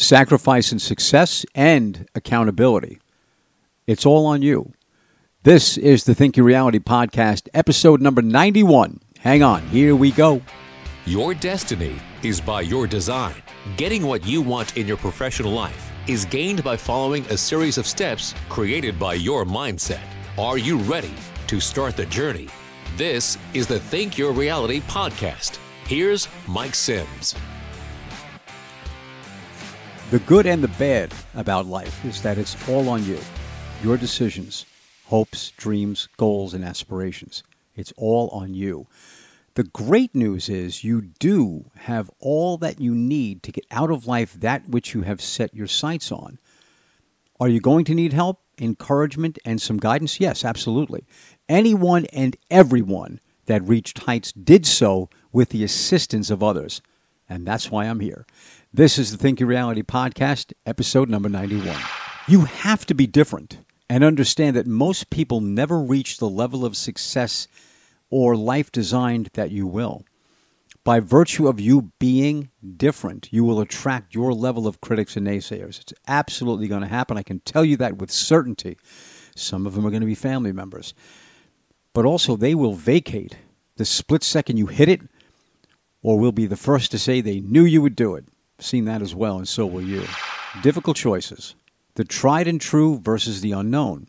sacrificing success and accountability. It's all on you. This is the Think Your Reality podcast, episode number 91. Hang on, here we go. Your destiny is by your design. Getting what you want in your professional life is gained by following a series of steps created by your mindset. Are you ready to start the journey? This is the Think Your Reality podcast. Here's Mike Sims. The good and the bad about life is that it's all on you. Your decisions, hopes, dreams, goals, and aspirations. It's all on you. The great news is you do have all that you need to get out of life that which you have set your sights on. Are you going to need help, encouragement, and some guidance? Yes, absolutely. Anyone and everyone that reached heights did so with the assistance of others. And that's why I'm here. This is the Think Your Reality podcast, episode number 91. You have to be different and understand that most people never reach the level of success or life designed that you will. By virtue of you being different, you will attract your level of critics and naysayers. It's absolutely going to happen. I can tell you that with certainty. Some of them are going to be family members. But also, they will vacate the split second you hit it, or will be the first to say they knew you would do it seen that as well, and so will you. Difficult choices. The tried and true versus the unknown.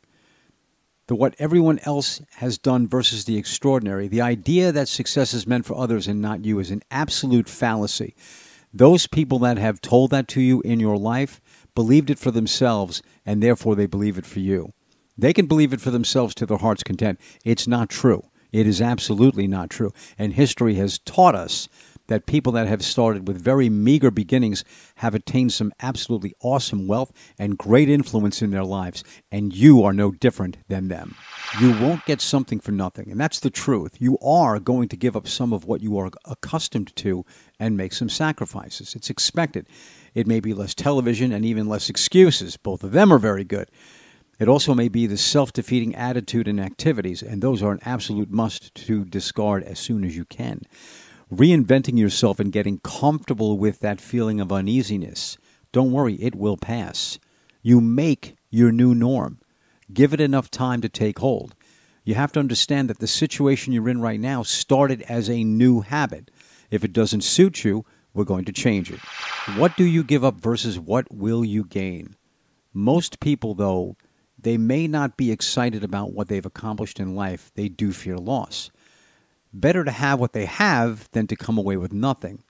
The what everyone else has done versus the extraordinary. The idea that success is meant for others and not you is an absolute fallacy. Those people that have told that to you in your life believed it for themselves, and therefore they believe it for you. They can believe it for themselves to their heart's content. It's not true. It is absolutely not true. And history has taught us that people that have started with very meager beginnings have attained some absolutely awesome wealth and great influence in their lives, and you are no different than them. You won't get something for nothing, and that's the truth. You are going to give up some of what you are accustomed to and make some sacrifices. It's expected. It may be less television and even less excuses. Both of them are very good. It also may be the self defeating attitude and activities, and those are an absolute must to discard as soon as you can reinventing yourself and getting comfortable with that feeling of uneasiness. Don't worry, it will pass. You make your new norm. Give it enough time to take hold. You have to understand that the situation you're in right now started as a new habit. If it doesn't suit you, we're going to change it. What do you give up versus what will you gain? Most people, though, they may not be excited about what they've accomplished in life. They do fear loss. Better to have what they have than to come away with nothing.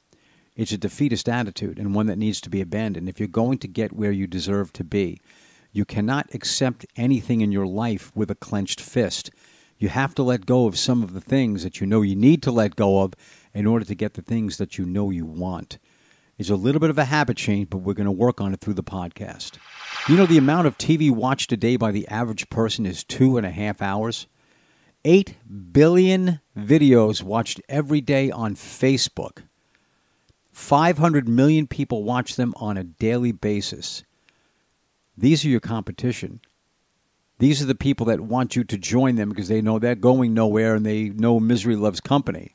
It's a defeatist attitude and one that needs to be abandoned. If you're going to get where you deserve to be, you cannot accept anything in your life with a clenched fist. You have to let go of some of the things that you know you need to let go of in order to get the things that you know you want. It's a little bit of a habit change, but we're going to work on it through the podcast. You know, the amount of TV watched a day by the average person is two and a half hours. 8 billion videos watched every day on Facebook. 500 million people watch them on a daily basis. These are your competition. These are the people that want you to join them because they know they're going nowhere and they know misery loves company.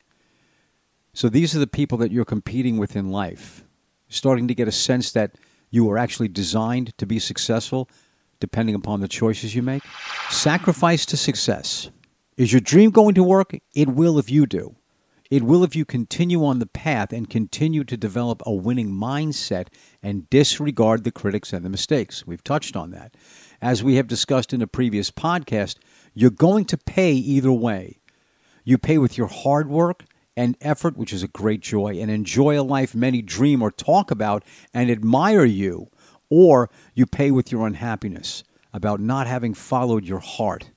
So these are the people that you're competing with in life. starting to get a sense that you are actually designed to be successful depending upon the choices you make. Sacrifice to success. Is your dream going to work? It will if you do. It will if you continue on the path and continue to develop a winning mindset and disregard the critics and the mistakes. We've touched on that. As we have discussed in a previous podcast, you're going to pay either way. You pay with your hard work and effort, which is a great joy, and enjoy a life many dream or talk about and admire you, or you pay with your unhappiness about not having followed your heart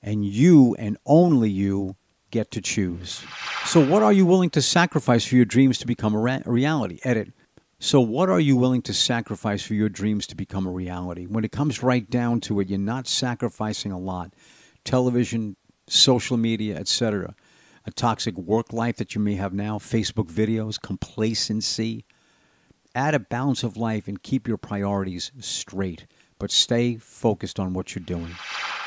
and you and only you get to choose. So, what are you willing to sacrifice for your dreams to become a, ra- reality? Edit. So, what are you willing to sacrifice for your dreams to become a reality? When it comes right down to it, you're not sacrificing a lot. Television, social media, etc. A toxic work life that you may have now, Facebook videos, complacency. Add a balance of life and keep your priorities straight, but stay focused on what you're doing.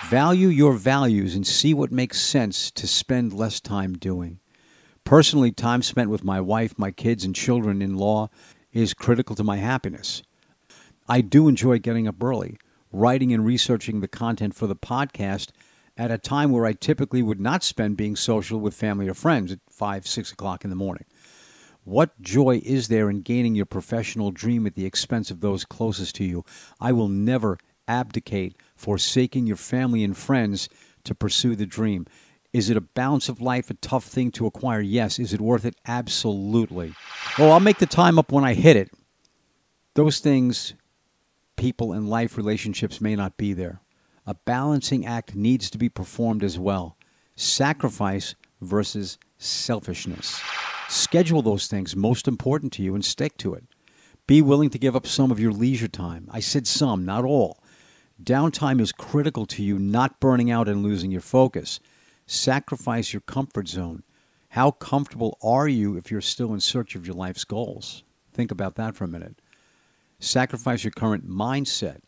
Value your values and see what makes sense to spend less time doing. Personally, time spent with my wife, my kids, and children in law is critical to my happiness. I do enjoy getting up early, writing and researching the content for the podcast at a time where I typically would not spend being social with family or friends at 5, 6 o'clock in the morning. What joy is there in gaining your professional dream at the expense of those closest to you? I will never abdicate, forsaking your family and friends to pursue the dream. Is it a balance of life, a tough thing to acquire? Yes. Is it worth it? Absolutely. Oh, I'll make the time up when I hit it. Those things, people and life relationships may not be there. A balancing act needs to be performed as well. Sacrifice versus selfishness. Schedule those things most important to you and stick to it. Be willing to give up some of your leisure time. I said some, not all. Downtime is critical to you not burning out and losing your focus. Sacrifice your comfort zone. How comfortable are you if you're still in search of your life's goals? Think about that for a minute. Sacrifice your current mindset.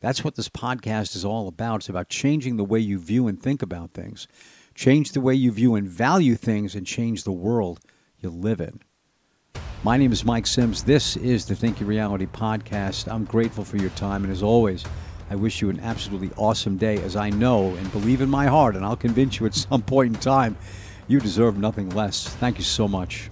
That's what this podcast is all about. It's about changing the way you view and think about things. Change the way you view and value things and change the world you live in. My name is Mike Sims. This is the Think Your Reality podcast. I'm grateful for your time, and as always, I wish you an absolutely awesome day as I know and believe in my heart, and I'll convince you at some point in time you deserve nothing less. Thank you so much.